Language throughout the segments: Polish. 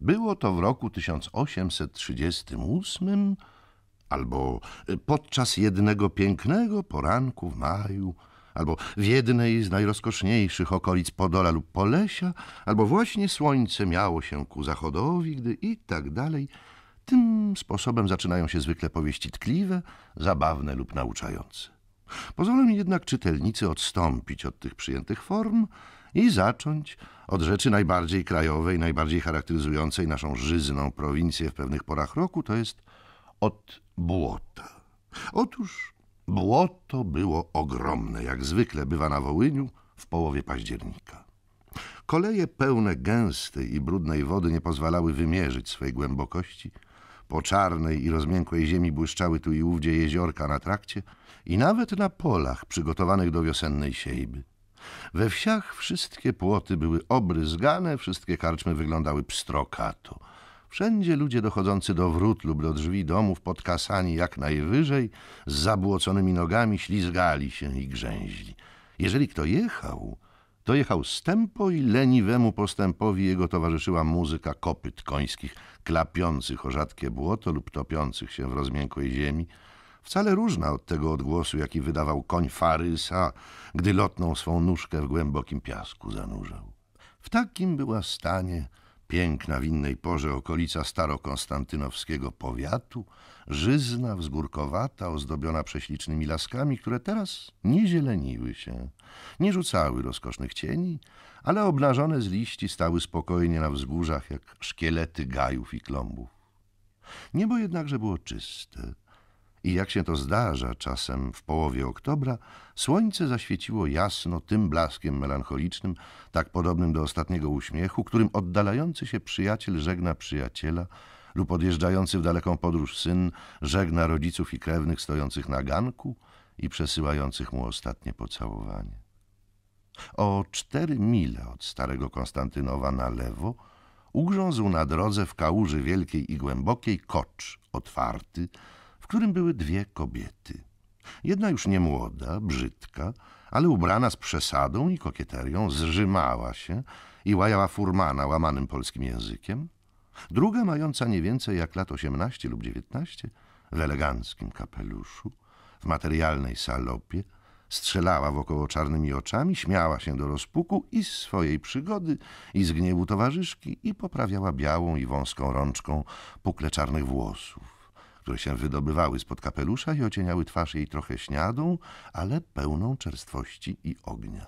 Było to w roku 1838 albo podczas jednego pięknego poranku w maju, albo w jednej z najrozkoszniejszych okolic Podola lub Polesia, albo właśnie słońce miało się ku zachodowi, gdy i tak dalej. Tym sposobem zaczynają się zwykle powieści tkliwe, zabawne lub nauczające. Pozwolą mi jednak czytelnicy odstąpić od tych przyjętych form i zacząć od rzeczy najbardziej krajowej, najbardziej charakteryzującej naszą żyzną prowincję w pewnych porach roku, to jest od błota. Otóż błoto było ogromne, jak zwykle bywa na Wołyniu w połowie października. Koleje pełne gęstej i brudnej wody nie pozwalały wymierzyć swej głębokości. Po czarnej i rozmiękłej ziemi błyszczały tu i ówdzie jeziorka na trakcie i nawet na polach przygotowanych do wiosennej siejby. We wsiach wszystkie płoty były obryzgane, wszystkie karczmy wyglądały pstrokato. Wszędzie ludzie dochodzący do wrót lub do drzwi domów, podkasani jak najwyżej, z zabłoconymi nogami ślizgali się i grzęźli. Jeżeli kto jechał, to jechał stępo i leniwemu postępowi jego towarzyszyła muzyka kopyt końskich, klapiących o rzadkie błoto lub topiących się w rozmiękłej ziemi, wcale różna od tego odgłosu, jaki wydawał koń Farysa, gdy lotną swą nóżkę w głębokim piasku zanurzał. W takim była stanie piękna w innej porze okolica starokonstantynowskiego powiatu, żyzna, wzgórkowata, ozdobiona prześlicznymi laskami, które teraz nie zieleniły się, nie rzucały rozkosznych cieni, ale obnażone z liści stały spokojnie na wzgórzach jak szkielety gajów i klombów. Niebo jednakże było czyste, i jak się to zdarza czasem w połowie oktobra, słońce zaświeciło jasno tym blaskiem melancholicznym, tak podobnym do ostatniego uśmiechu, którym oddalający się przyjaciel żegna przyjaciela lub odjeżdżający w daleką podróż syn żegna rodziców i krewnych stojących na ganku i przesyłających mu ostatnie pocałowanie. O cztery mile od starego Konstantynowa na lewo ugrzązł na drodze w kałuży wielkiej i głębokiej kocz otwarty, którym były dwie kobiety. Jedna już nie młoda, brzydka, ale ubrana z przesadą i kokieterią, zrzymała się i łajała furmana łamanym polskim językiem. Druga, mająca nie więcej jak lat osiemnaście lub dziewiętnaście, w eleganckim kapeluszu, w materialnej salopie, strzelała wokoło czarnymi oczami, śmiała się do rozpuku i z swojej przygody, i z gniewu towarzyszki i poprawiała białą i wąską rączką pukle czarnych włosów które się wydobywały spod kapelusza i ocieniały twarz jej trochę śniadą, ale pełną czerstwości i ognia.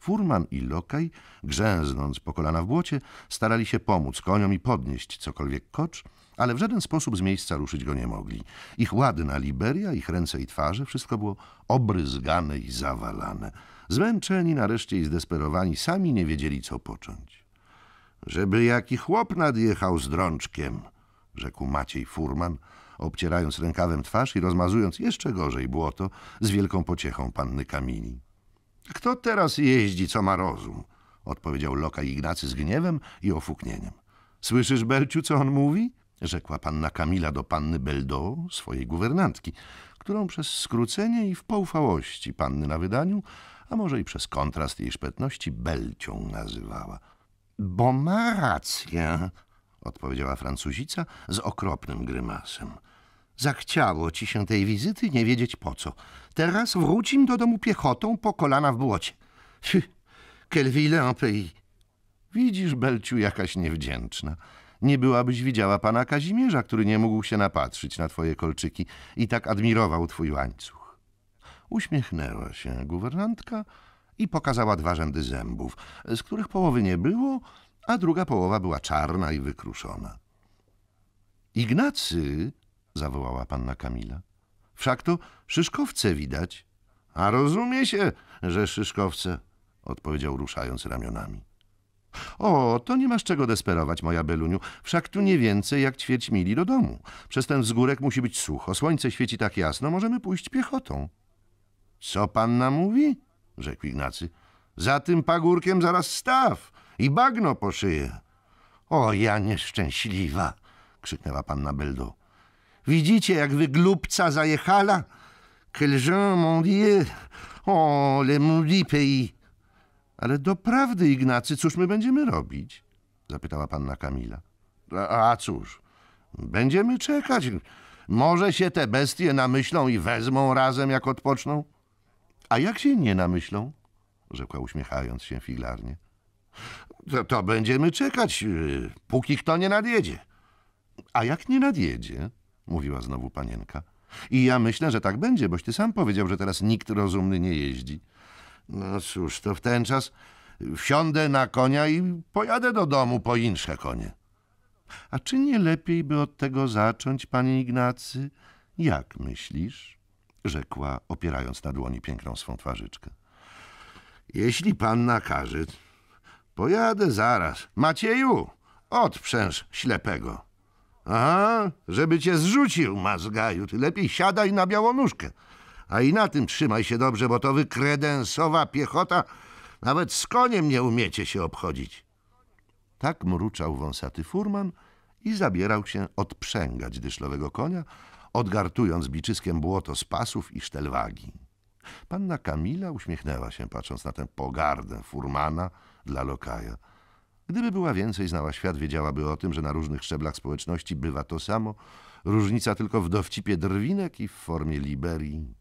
Furman i lokaj, grzęznąc po kolana w błocie, starali się pomóc koniom i podnieść cokolwiek kocz, ale w żaden sposób z miejsca ruszyć go nie mogli. Ich ładna Liberia, ich ręce i twarze, wszystko było obryzgane i zawalane. Zmęczeni nareszcie i zdesperowani, sami nie wiedzieli, co począć. Żeby jaki chłop nadjechał z drączkiem – rzekł Maciej Furman, obcierając rękawem twarz i rozmazując jeszcze gorzej błoto z wielką pociechą panny Kamili. Kto teraz jeździ, co ma rozum? odpowiedział Loka Ignacy z gniewem i ofuknieniem. Słyszysz, Belciu, co on mówi? rzekła panna Kamila do panny Beldo, swojej guwernantki, którą przez skrócenie i w poufałości panny na wydaniu, a może i przez kontrast jej szpetności, Belcią nazywała. Bo ma rację, odpowiedziała Francuzica z okropnym grymasem. Zachciało ci się tej wizyty, nie wiedzieć po co. Teraz wrócim do domu piechotą po kolana w błocie. Quel vilain pays. Widzisz, Belciu, jakaś niewdzięczna. Nie byłabyś widziała pana Kazimierza, który nie mógł się napatrzyć na twoje kolczyki i tak admirował twój łańcuch. Uśmiechnęła się guwernantka i pokazała dwa rzędy zębów, z których połowy nie było, a druga połowa była czarna i wykruszona. Ignacy, zawołała panna Kamila, wszak to szyszkowce widać. A rozumie się, że szyszkowce, odpowiedział ruszając ramionami. O, to nie masz czego desperować, moja Beluniu. Wszak tu nie więcej jak ćwierć mili do domu. Przez ten wzgórek musi być sucho. Słońce świeci tak jasno, możemy pójść piechotą. Co panna mówi? rzekł Ignacy. Za tym pagórkiem zaraz staw i bagno po szyję. O, ja nieszczęśliwa, krzyknęła panna Beldo. Widzicie, jak wy glupca zajechala? Quel gens, mon dieu! O, le maudit pays! Ale doprawdy, Ignacy, cóż my będziemy robić? zapytała panna Kamila. A, a cóż, będziemy czekać. Może się te bestie namyślą i wezmą razem, jak odpoczną? A jak się nie namyślą? rzekła uśmiechając się figlarnie. To, to będziemy czekać, yy, póki kto nie nadjedzie. A jak nie nadjedzie? mówiła znowu panienka. I ja myślę, że tak będzie, boś ty sam powiedział, że teraz nikt rozumny nie jeździ. No cóż, to w ten czas wsiądę na konia i pojadę do domu po insze konie. A czy nie lepiej by od tego zacząć, panie Ignacy? Jak myślisz? rzekła, opierając na dłoni piękną swą twarzyczkę. Jeśli pan nakaże, pojadę zaraz. Macieju, odprzęż ślepego. Aha, żeby cię zrzucił, mazgaju. Ty lepiej siadaj na białonóżkę. A i na tym trzymaj się dobrze, bo to wy kredensowa piechota nawet z koniem nie umiecie się obchodzić. Tak mruczał wąsaty furman i zabierał się odprzęgać dyszlowego konia, odgartując biczyskiem błoto z pasów i sztelwagi. Panna Kamila uśmiechnęła się, patrząc na tę pogardę furmana dla lokaja. Gdyby była więcej znała świat, wiedziałaby o tym, że na różnych szczeblach społeczności bywa to samo, różnica tylko w dowcipie drwinek i w formie liberii.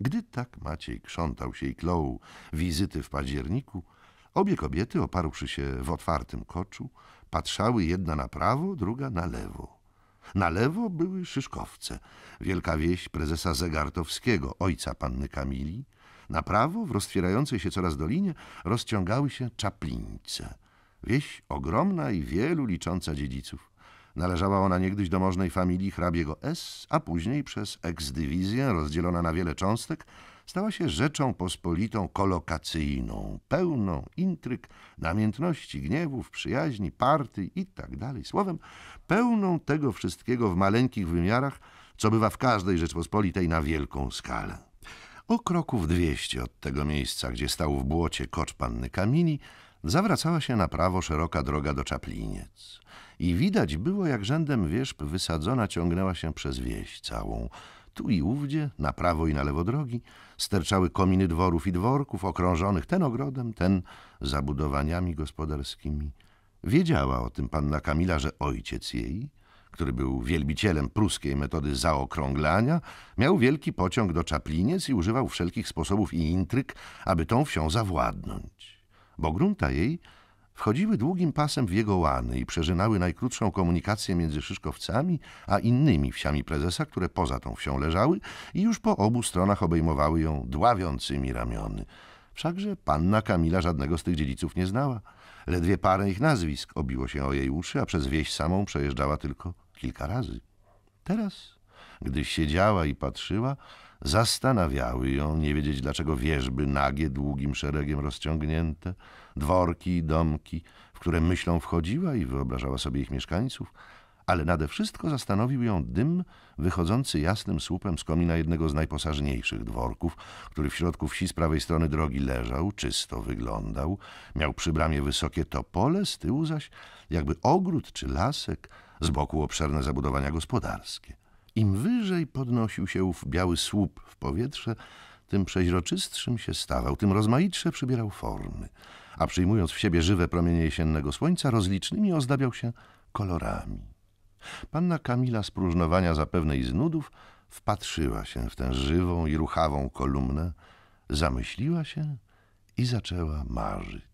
Gdy tak Maciej krzątał się i klął wizyty w październiku, obie kobiety, oparłszy się w otwartym koczu, patrzały jedna na prawo, druga na lewo. Na lewo były Szyszkowce, wielka wieś prezesa Zegartowskiego, ojca panny Kamili. Na prawo, w roztwierającej się coraz dolinie, rozciągały się Czaplińce. Wieś ogromna i wielu licząca dziedziców. Należała ona niegdyś do możnej familii hrabiego S, a później przez eksdywizję rozdzielona na wiele cząstek stała się rzeczą pospolitą kolokacyjną, pełną intryg, namiętności, gniewów, przyjaźni, partii i tak. Słowem, pełną tego wszystkiego w maleńkich wymiarach, co bywa w każdej Rzeczpospolitej na wielką skalę. O kroków dwieście od tego miejsca, gdzie stał w błocie kocz panny Kamini, zawracała się na prawo szeroka droga do Czapliniec. I widać było, jak rzędem wierzb wysadzona ciągnęła się przez wieś całą. Tu i ówdzie, na prawo i na lewo drogi, sterczały kominy dworów i dworków, okrążonych ten ogrodem, ten zabudowaniami gospodarskimi. Wiedziała o tym panna Kamila, że ojciec jej, który był wielbicielem pruskiej metody zaokrąglania, miał wielki pociąg do Czapliniec i używał wszelkich sposobów i intryg, aby tą wsią zawładnąć. Bo grunta jej wchodziły długim pasem w jego łany i przeżynały najkrótszą komunikację między Szyszkowcami a innymi wsiami prezesa, które poza tą wsią leżały i już po obu stronach obejmowały ją dławiącymi ramiony. Wszakże panna Kamila żadnego z tych dziedziców nie znała. Ledwie parę ich nazwisk obiło się o jej uszy, a przez wieś samą przejeżdżała tylko kilka razy. Teraz, gdy siedziała i patrzyła, zastanawiały ją, nie wiedzieć dlaczego wieżby nagie, długim szeregiem rozciągnięte, dworki i domki, w które myślą wchodziła i wyobrażała sobie ich mieszkańców, ale nade wszystko zastanowił ją dym wychodzący jasnym słupem z komina jednego z najposażniejszych dworków, który w środku wsi z prawej strony drogi leżał, czysto wyglądał, miał przy bramie wysokie topole, z tyłu zaś jakby ogród czy lasek, z boku obszerne zabudowania gospodarskie. Im wyżej podnosił się ów biały słup w powietrze, tym przeźroczystszym się stawał, tym rozmaitsze przybierał formy, a przyjmując w siebie żywe promienie jesiennego słońca, rozlicznymi ozdabiał się kolorami. Panna Kamila z próżnowania zapewne i z nudów wpatrzyła się w tę żywą i ruchawą kolumnę, zamyśliła się i zaczęła marzyć.